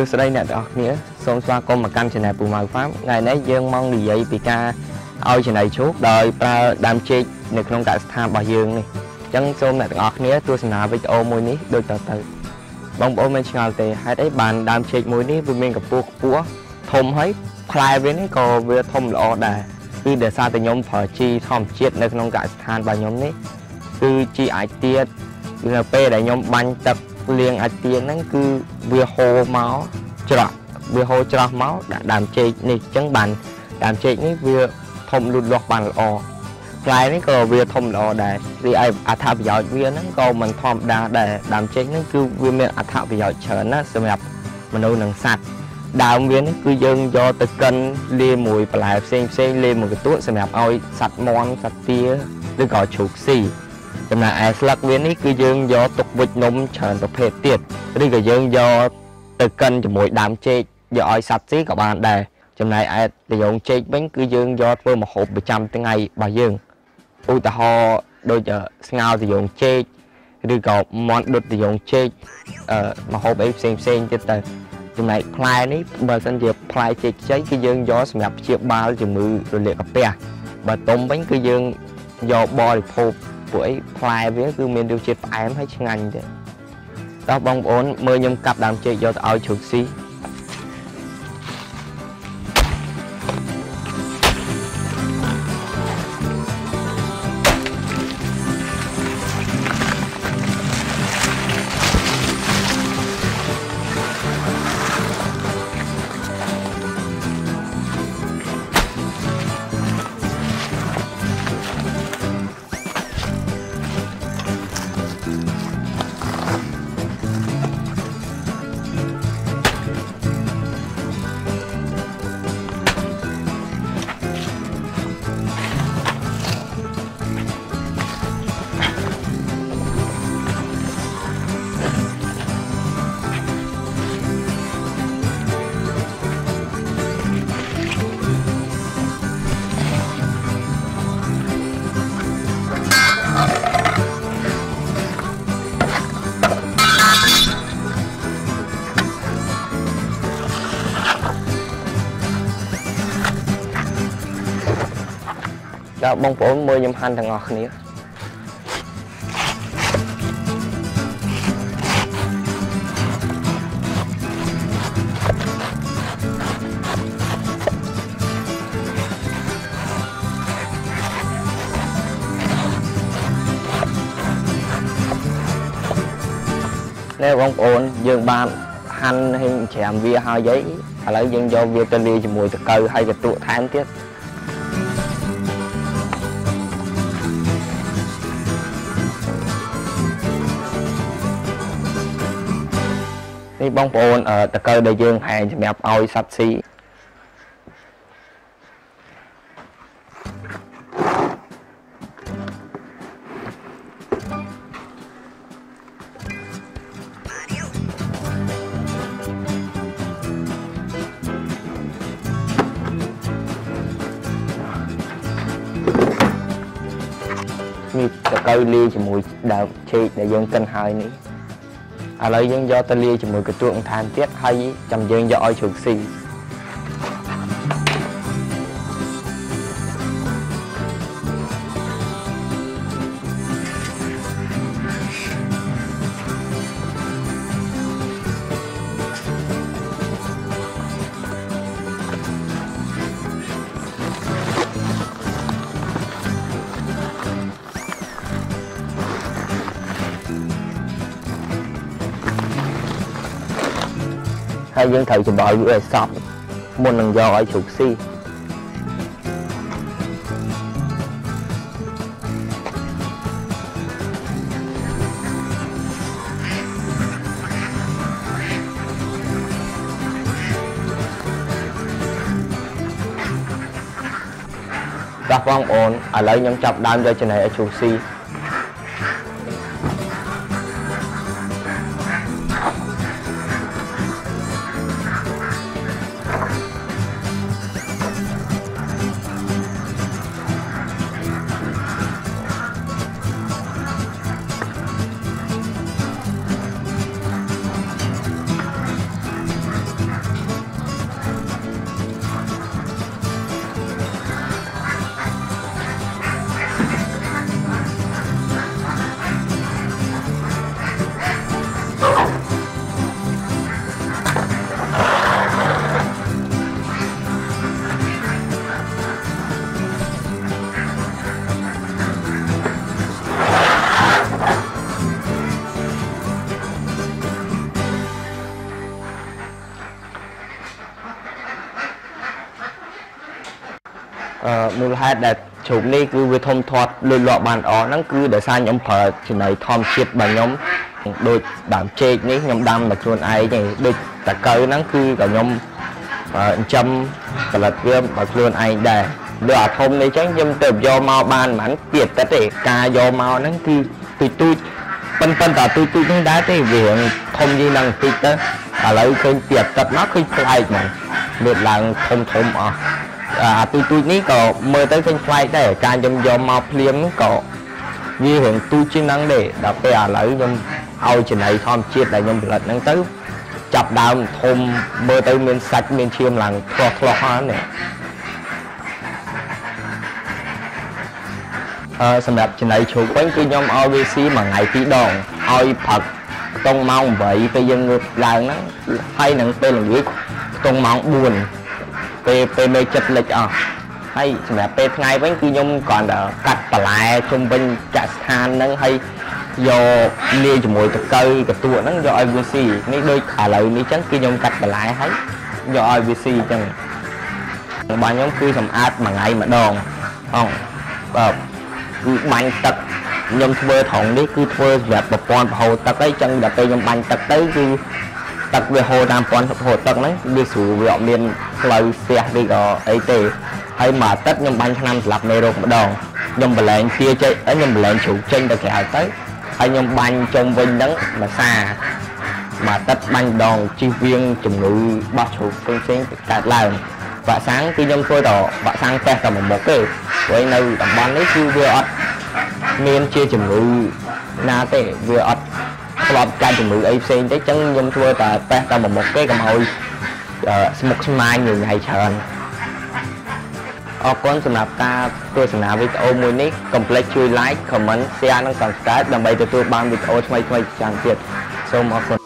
សួស្តីអ្នកទាំងអស់គ្នាសូមស្វាគមន៍មកកាន់ Channel ពូម៉ៅ Farm ថ្ងៃនេះយើងមកនិយាយពីការឲ្យចំណីជ្រូកដោយប្រើដើមចេកនៅក្នុងកសិដ្ឋានរបស់យើងនេះអញ្ចឹងសូមអ្នកទាំងអស់គ្នាទស្សនាវីដេអូមួយនេះដូចតទៅបងប្អូនមិនឆ្ងល់ទេហេតុអីបានដើមចេកមួយនេះវាមានកម្ពស់ខ្ពស់ធំហើយផ្លែវានេះក៏វាធំល្អដែរគឺដោយសារតែខ្ញុំប្រើជីធម្មជាតិនៅក្នុងកសិដ្ឋានរបស់ខ្ញុំនេះគឺជីអាចទៀតនៅពេលដែលខ្ញុំបាញ់ទឹក លាងអាចទៀនហ្នឹងគឺវាហូរមកច្រោះវាហូរច្រោះមកដាក់ដើមចេកនេះអញ្ចឹងបានដើមចេកនេះវាធំលូតលាស់បានល្អផ្លែនេះក៏វាធំល្អដែររីឯអត្ថប្រយោជន៍វាហ្នឹងក៏មិនធម្មតាដែរដើមចេកហ្នឹងគឺវាមានអត្ថប្រយោជន៍ច្រើនណាស់សម្រាប់មនុស្សនិងសត្វដើមវានេះគឺយើងយកទៅកិនលាយមួយបន្លែផ្សេងផ្សេងលាយមួយកន្ទក់សម្រាប់ឲ្យសត្វមាន់សត្វទាឬក៏ជ្រូកស៊ី ចំណែកឯស្លឹកវានេះគឺយើងយកទុកវិចនំច្រើនប្រភេទទៀតឬក៏យើងយកទៅកិនជាមួយដើមចេកយកឲ្យសត្វស៊ីក៏បានដែរចំណែកឯតយងចេកវិញគឺយើងយកធ្វើម្ហូបប្រចាំថ្ងៃរបស់យើងឧទាហរណ៍ដូចស្ងោរតយងចេកឬក៏មាន់ដុតតយងចេកអឺម្ហូបអីផ្សេងផ្សេងទៀតទៅចំណែកផ្លែនេះបើសិនជាផ្លែចេកខ្ចីគឺយើងយកសម្រាប់ព្យាបាលជំងឺរលាកកាពះបើទុំវិញគឺយើងយកបរិភោគ ពួកអីផ្លែវាគឺមានរសជាតិផ្អែមហើយឆ្ងាញ់ទេតោះបងប្អូនមើលខ្ញុំកាប់ដើមចេកយកទៅឲ្យជ្រូកស៊ី ដល់បងប្អូនមើលខ្ញុំហាន់ទាំងអស់គ្នានេះបងប្អូនយើងបានហាន់ហើយច្រាមវាហើយឥឡូវយើងយកវាទៅលាយជាមួយតកៅហើយកតុថែមទៀត នេះបងប្អូនតកៅដែលយើងហែងសម្រាប់ឲ្យសត្វស៊ីនេះតកៅលាយជាមួយដើមឆេកដែលយើងកិនហើយនេះ ឥឡូវយើងយកទៅលាយជាមួយកន្ទក់បន្ថែមទៀតហើយចាំយើងយកឲ្យជ្រូកស៊ី ហើយយើងត្រូវច្របល់វាឲ្យសព្វមុននឹងយកឲ្យជ្រូកស៊ីបាទបងប្អូនឥឡូវខ្ញុំចាប់ដើមយកចំណីឲ្យជ្រូកស៊ី មូលហេតុដែលជ្រូកនេះគឺវាធំធាត់លូតលាស់បានល្អហ្នឹងគឺដោយសារខ្ញុំប្រើចំណីធម្មជាតិរបស់ខ្ញុំដូចដើមចេកនេះខ្ញុំដាំតែខ្លួនឯងទេដូចតកៅហ្នឹងគឺក៏ខ្ញុំចិញ្ចឹមផលិតវាមកខ្លួនឯងដែរដូចអាធំនេះចឹងខ្ញុំទៅយកមកបានមិនពីអាទិត្យទេការយកមកហ្នឹងគឺទូចទូចប៉ិនប៉ិនតទូចទូចនេះដែរទេវាធំជាងនឹងបន្តិចទៅឥឡូវឃើញពីអាទិត្យមកឃើញប្លែកហ្មងលើកឡើងធំធំអស់ អាទូចទូចនេះក៏មើលទៅឃើញប្លែកដែរការខ្ញុំយកមកភ្លាមនេះក៏វារឿងទូចជាងហ្នឹងដែរដល់ពេលឥឡូវខ្ញុំឲ្យចំណីធម្មជាតិដែលខ្ញុំផលិតហ្នឹងទៅចាប់ដើមធំមើលទៅមានសាច់មានឈាមឡើងធ្លោះធ្លោះហ្នឹងនេះអឺសម្រាប់ចំណីជ្រូកវិញគឺខ្ញុំឲ្យវាស៊ីមួយថ្ងៃពីរដងឲ្យផឹកខ្ទង់ម៉ោង8ពេលយើងងើបឡើងហ្នឹងហើយនឹងពេលល្ងាចខ្ទង់ម៉ោង4 ពេលពេលមេចិត្តលិចអស់ហើយសម្រាប់ពេលថ្ងៃវិញគឺខ្ញុំគ្រាន់តែកាត់បន្លែជុំវិញចាក់ស្ថានហ្នឹងហើយយកលាយជាមួយតកៅកតួហ្នឹងយកឲ្យវាស៊ីនេះដូចឥឡូវនេះចឹងគឺខ្ញុំកាត់បន្លែហើយយកឲ្យវាស៊ីចឹងរបស់ខ្ញុំគឺសម្អាតមួយថ្ងៃម្ដងអងបាទគឺបាញ់ទឹកខ្ញុំធ្វើត្រង់នេះគឺធ្វើសម្រាប់ប្រព័ន្ធប្រហូរទឹកអីចឹងដល់ពេលខ្ញុំបាញ់ទឹកទៅគឺ ទឹកវាហូរតាមប្រព័ន្ធប្រហូរទឹកហ្នឹងវាស្រួលវាអត់មានផ្លូវស្ទះឬក៏អីទេហើយមួយអាទិត្យខ្ញុំបាញ់ថ្នាំសម្លាប់មេរោគម្ដងខ្ញុំបលែងទាចេញខ្ញុំបលែងជ្រូកចេញទៅក្រៅទៅហើយខ្ញុំបាញ់ចុំវិញហ្នឹងមួយសាមួយអាទិត្យបាញ់ដងជិះវៀងជំងឺបោះជ្រូកផ្សេងៗកើតឡើងវ៉ាក់សាំងគឺខ្ញុំធ្វើតវ៉ាក់សាំងតេស្តតែមួយមុខទេព្រោះនៅតំបន់នេះគឺវាអត់មានជាជំងឺណាទេវាអត់ ធ្លាប់កើតជំងឺអីផ្សេងទេអញ្ចឹងខ្ញុំធ្វើតែប៉ះតែមួយមុខទេកុំឲ្យស្មុគស្មាញញ៉ៃច្រើនអរគុណសម្រាប់ការទស្សនាវីដេអូមួយនេះកុំភ្លេចជួយ like comment share និង subscribe ដើម្បីទទួលបានវីដេអូថ្មីៗច្រើនទៀតសូមអរគុណ